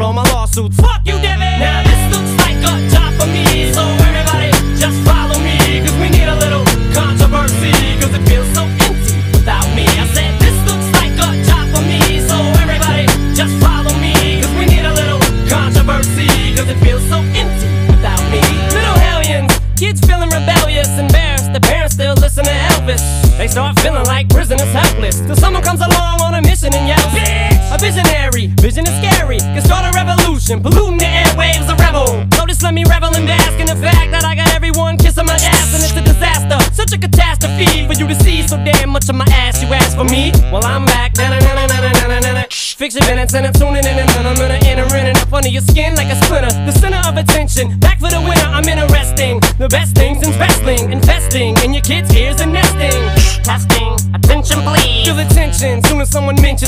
all my lawsuits. Fuck you, Debbie! Now this looks like a job for me, so everybody just follow me. Cause we need a little controversy, cause it feels so empty without me. I said this looks like a job for me, so everybody just follow me. Cause we need a little controversy, cause it feels so empty without me. Little hellions, kids feeling rebellious, embarrassed, the parents still listen to Elvis. They start feeling like prisoners helpless. Till someone comes along vision is scary. Can start a revolution, polluting the airwaves, a rebel. Just let me revel and bask in the fact that I got everyone kissing my ass, and it's a disaster. Such a catastrophe for you to see so damn much of my ass. You ask for me? Well, I'm back. Na-na-na-na-na-na-na-na. Fix your minutes and I'm tuning in and I'm gonna enter in and up under your skin like a splinter. The center of attention, back for the winner. I'm interesting. The best things in wrestling, investing in your kids' ears and nesting. Testing, attention please. Feel the tension soon as someone mentions.